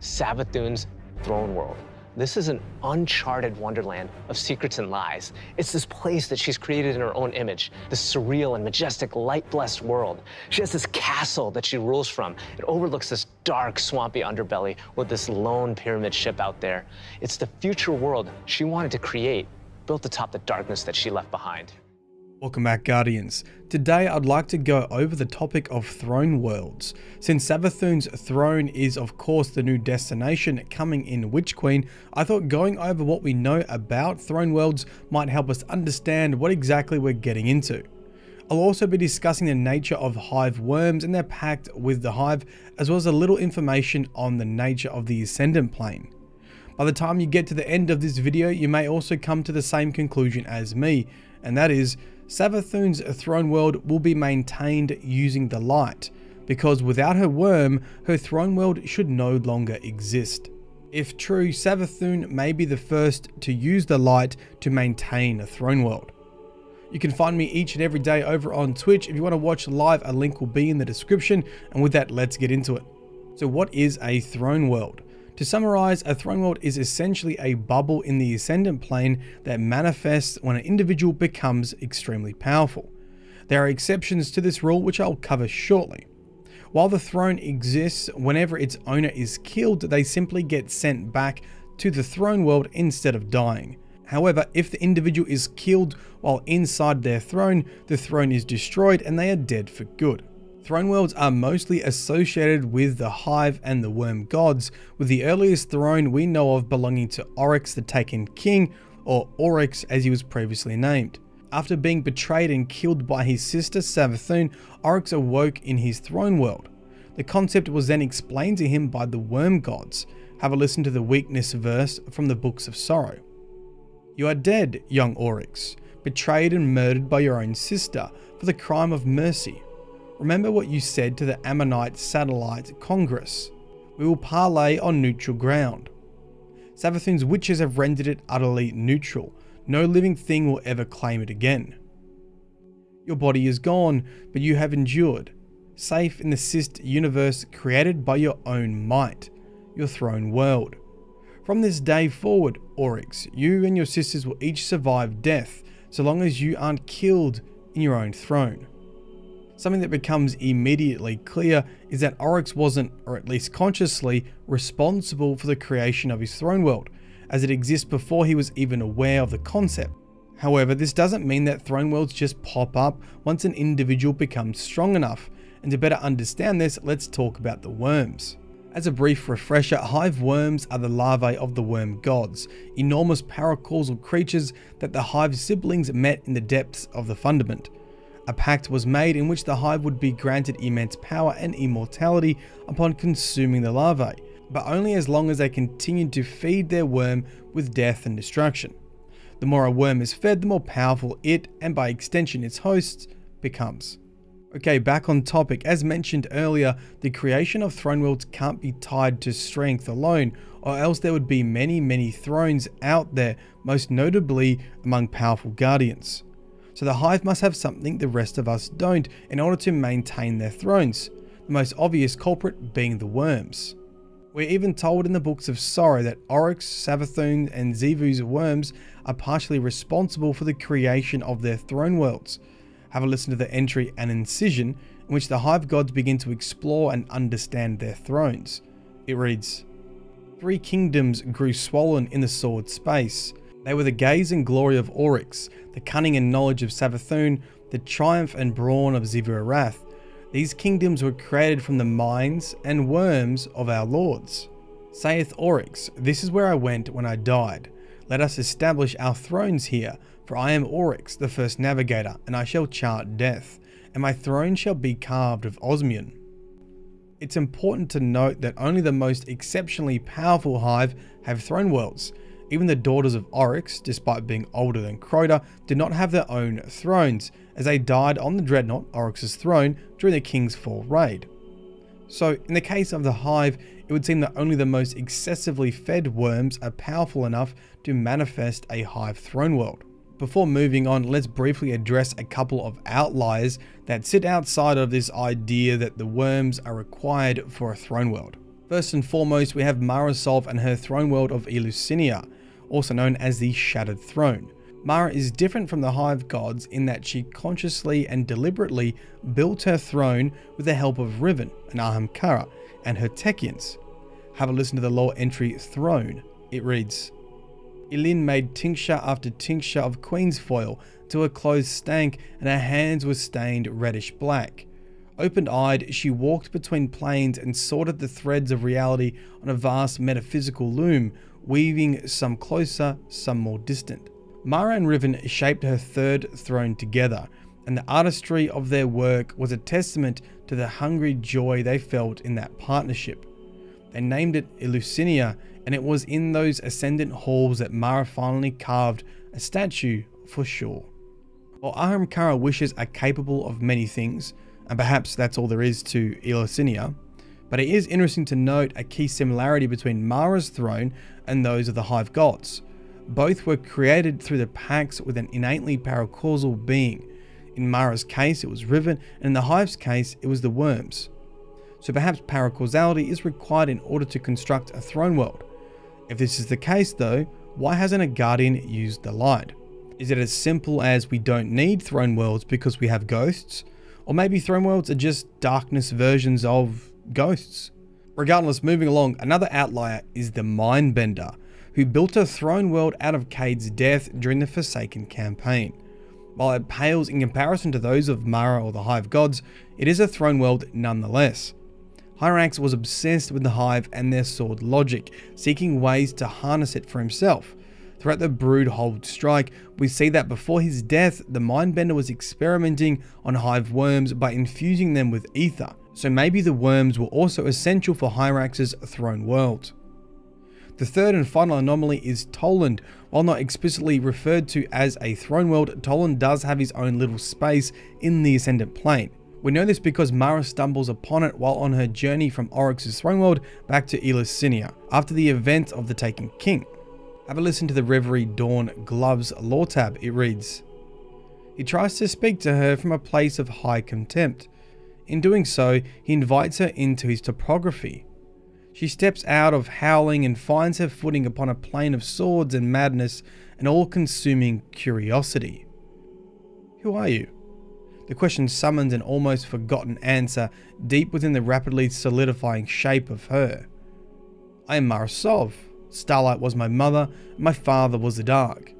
Savathun's throne world. This is an uncharted wonderland of secrets and lies. It's this place that she's created in her own image, this surreal and majestic, light-blessed world. She has this castle that she rules from. It overlooks this dark, swampy underbelly with this lone pyramid ship out there. It's the future world she wanted to create, built atop the darkness that she left behind. Welcome back Guardians. Today I'd like to go over the topic of throne worlds. Since Savathun's throne is of course the new destination coming in Witch Queen, I thought going over what we know about throne worlds might help us understand what exactly we're getting into. I'll also be discussing the nature of hive worms and their pact with the hive, as well as a little information on the nature of the ascendant plane. By the time you get to the end of this video, you may also come to the same conclusion as me, and that is Savathun's throne world will be maintained using the light, because without her worm, her throne world should no longer exist. If true, Savathun may be the first to use the light to maintain a throne world. You can find me each and every day over on Twitch. If you want to watch live, a link will be in the description. And with that, let's get into it. So what is a throne world? To summarize, a throne world is essentially a bubble in the ascendant plane that manifests when an individual becomes extremely powerful. There are exceptions to this rule which I'll cover shortly. While the throne exists, whenever its owner is killed, they simply get sent back to the throne world instead of dying. However, if the individual is killed while inside their throne, the throne is destroyed and they are dead for good. Throne worlds are mostly associated with the Hive and the Worm gods, with the earliest throne we know of belonging to Oryx the Taken King, or Oryx as he was previously named. After being betrayed and killed by his sister Savathun, Oryx awoke in his throne world. The concept was then explained to him by the Worm gods. Have a listen to the weakness verse from the Books of Sorrow. You are dead, young Oryx, betrayed and murdered by your own sister for the crime of mercy. Remember what you said to the Ammonite Satrapy Congress. We will parley on neutral ground. Savathun's witches have rendered it utterly neutral. No living thing will ever claim it again. Your body is gone, but you have endured, safe in the Sist universe created by your own might, your throne world. From this day forward, Oryx, you and your sisters will each survive death, so long as you aren't killed in your own throne. Something that becomes immediately clear is that Oryx wasn't, or at least consciously, responsible for the creation of his throne world, as it exists before he was even aware of the concept. However, this doesn't mean that throne worlds just pop up once an individual becomes strong enough, and to better understand this, let's talk about the worms. As a brief refresher, hive worms are the larvae of the worm gods, enormous paracausal creatures that the hive siblings met in the depths of the fundament. A pact was made in which the hive would be granted immense power and immortality upon consuming the larvae, but only as long as they continued to feed their worm with death and destruction. The more a worm is fed, the more powerful it, and by extension its hosts, becomes. Okay, back on topic. As mentioned earlier, the creation of throne worlds can't be tied to strength alone, or else there would be many, many thrones out there, most notably among powerful guardians. So the hive must have something the rest of us don't in order to maintain their thrones, the most obvious culprit being the worms. We're even told in the books of sorrow that Oryx, Savathun, and Xivu's worms are partially responsible for the creation of their throne worlds. Have a listen to the entry An Incision, in which the hive gods begin to explore and understand their thrones. It reads, Three kingdoms grew swollen in the sword space. They were the gaze and glory of Oryx, the cunning and knowledge of Savathun, the triumph and brawn of Xivu Arath. These kingdoms were created from the minds and worms of our lords. Saith Oryx, This is where I went when I died. Let us establish our thrones here, for I am Oryx, the first navigator, and I shall chart death, and my throne shall be carved of osmium. It's important to note that only the most exceptionally powerful hive have throne worlds, even the daughters of Oryx, despite being older than Crota, did not have their own thrones, as they died on the Dreadnought, Oryx's throne, during the King's Fall raid. So, in the case of the Hive, it would seem that only the most excessively fed worms are powerful enough to manifest a Hive throne world. Before moving on, let's briefly address a couple of outliers that sit outside of this idea that the worms are required for a throne world. First and foremost, we have Mara and her throne world of Eleusiniya, also known as the Shattered Throne. Mara is different from the Hive gods in that she consciously and deliberately built her throne with the help of Riven and Ahamkara and her Techeuns. Have a listen to the lore entry Throne. It reads, Elin made tincture after tincture of queen's foil till her clothes stank and her hands were stained reddish black. Open-eyed, she walked between planes and sorted the threads of reality on a vast metaphysical loom, weaving some closer, some more distant. Mara and Riven shaped her third throne together, and the artistry of their work was a testament to the hungry joy they felt in that partnership. They named it Eleusiniya, and it was in those ascendant halls that Mara finally carved a statue for Sjur. While Ahamkara wishes are capable of many things, and perhaps that's all there is to Eleusiniya, but it is interesting to note a key similarity between Mara's throne and those of the Hive Gods. Both were created through the pacts with an innately paracausal being. In Mara's case, it was Riven, and in the Hive's case, it was the Worms. So perhaps paracausality is required in order to construct a throne world. If this is the case though, why hasn't a Guardian used the light? Is it as simple as we don't need throne worlds because we have ghosts? Or maybe throne worlds are just darkness versions of ghosts? Regardless, moving along, another outlier is the Mindbender, who built a throne world out of Cayde's death during the Forsaken campaign. While it pales in comparison to those of Mara or the Hive gods, it is a throne world nonetheless. Hiraks was obsessed with the Hive and their sword logic, seeking ways to harness it for himself. Throughout the Broodhold strike, we see that before his death, the Mindbender was experimenting on Hive worms by infusing them with ether, so maybe the worms were also essential for Hiraks's throne world. The third and final anomaly is Toland. While not explicitly referred to as a throne world, Toland does have his own little space in the Ascendant Plane. We know this because Mara stumbles upon it while on her journey from Oryx's throne world back to Eleusiniya, after the event of the Taken King. Have a listen to the Reverie Dawn Gloves lore tab, it reads, He tries to speak to her from a place of high contempt. In doing so, he invites her into his topography, she steps out of howling and finds her footing upon a plane of swords and madness and all consuming curiosity. Who are you? The question summons an almost forgotten answer deep within the rapidly solidifying shape of her. I am Mara Sov. Starlight was my mother, my father was the dark.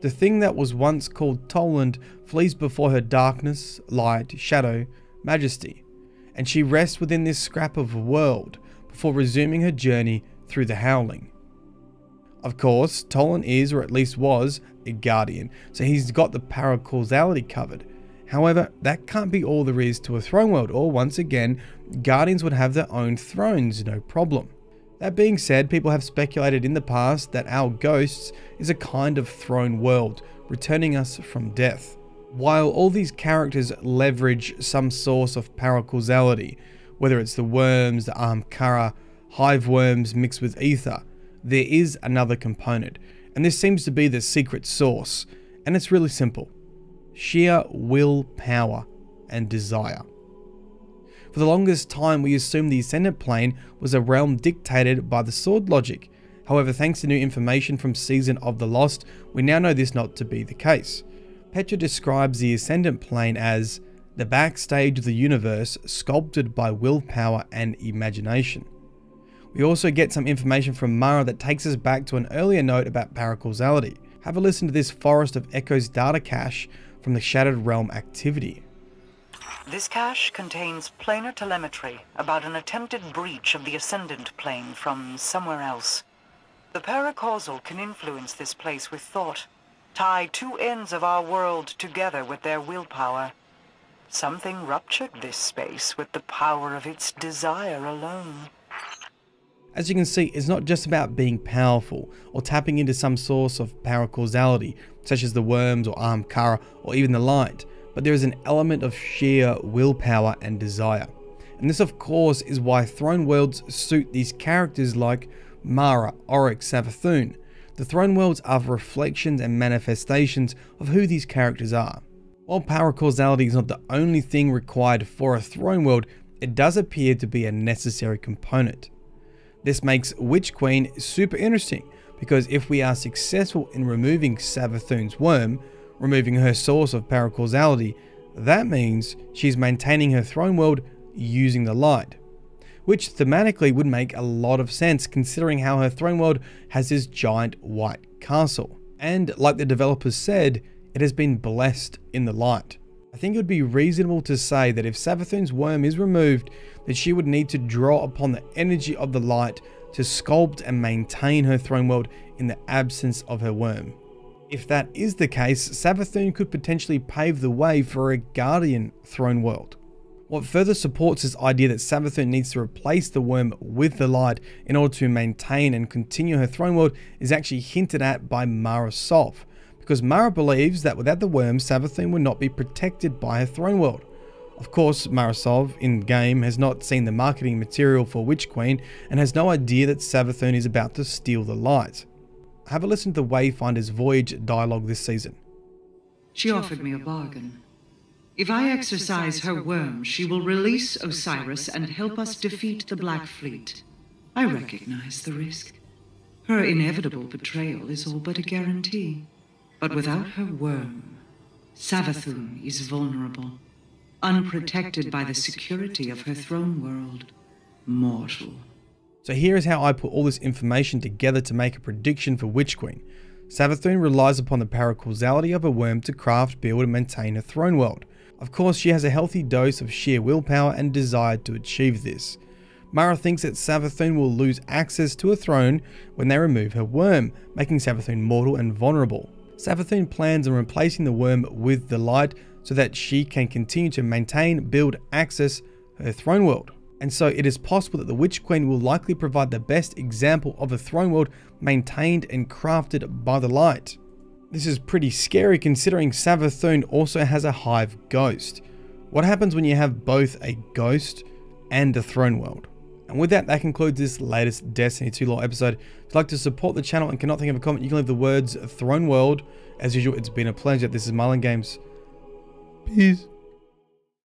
The thing that was once called Toland flees before her darkness, light, shadow, majesty, and she rests within this scrap of a world before resuming her journey through the Howling. Of course, Toland is, or at least was, a Guardian, so he's got the power paracausality covered. However, that can't be all there is to a throne world, or once again, Guardians would have their own thrones, no problem. That being said, people have speculated in the past that our ghosts is a kind of throne world, returning us from death. While all these characters leverage some source of paracausality, whether it's the worms, the Ahamkara, hive worms mixed with ether, there is another component, and this seems to be the secret source, and it's really simple sheer will power and desire. For the longest time, we assumed the Ascendant Plane was a realm dictated by the sword logic. However, thanks to new information from Season of the Lost, we now know this not to be the case. Petra describes the Ascendant Plane as the backstage of the universe sculpted by willpower and imagination. We also get some information from Mara that takes us back to an earlier note about paracausality. Have a listen to this Forest of Echoes data cache from the Shattered Realm activity. This cache contains planar telemetry about an attempted breach of the Ascendant Plane from somewhere else. The paracausal can influence this place with thought, tie two ends of our world together with their willpower, Something ruptured this space with the power of its desire alone. As you can see, it's not just about being powerful or tapping into some source of paracausality, such as the worms or Ahamkara or even the light, but there is an element of sheer willpower and desire. And this of course is why throne worlds suit these characters like Mara, Oryx, Savathun. The throne worlds are reflections and manifestations of who these characters are. While power paracausality is not the only thing required for a throne world, it does appear to be a necessary component. This makes Witch Queen super interesting because if we are successful in removing Savathun's worm, removing her source of power paracausality, that means she's maintaining her throne world using the light. Which thematically would make a lot of sense considering how her throne world has this giant white castle. And like the developers said, it has been blessed in the light. I think it would be reasonable to say that if Savathun's worm is removed, that she would need to draw upon the energy of the light to sculpt and maintain her throne world in the absence of her worm. If that is the case, Savathun could potentially pave the way for a Guardian throne world. What further supports this idea that Savathun needs to replace the worm with the light in order to maintain and continue her throne world is actually hinted at by Mara Sov, because Mara believes that without the worm, Savathun would not be protected by her throne world. Of course, Mara Sov, in game, has not seen the marketing material for Witch Queen and has no idea that Savathun is about to steal the light. Have a listen to the Wayfinder's Voyage dialogue this season. She offered me a bargain. If I exercise her worm, she will release Osiris and help us defeat the Black Fleet. I recognize the risk. Her inevitable betrayal is all but a guarantee. But without her worm, Savathun is vulnerable, unprotected by the security of her throne world, mortal. So here is how I put all this information together to make a prediction for Witch Queen. Savathun relies upon the paracausality of a worm to craft, build and maintain her throne world. Of course, she has a healthy dose of sheer willpower and desire to achieve this. Mara thinks that Savathun will lose access to a throne when they remove her worm, making Savathun mortal and vulnerable. Savathun plans on replacing the worm with the light so that she can continue to maintain, build, access her throne world. And so it is possible that the Witch Queen will likely provide the best example of a throne world maintained and crafted by the light. This is pretty scary considering Savathun also has a hive ghost. What happens when you have both a ghost and a throne world? And with that, that concludes this latest Destiny 2 lore episode. If you'd like to support the channel and cannot think of a comment, you can leave the words Throne World. As usual, it's been a pleasure. This is Myelin Games. Peace.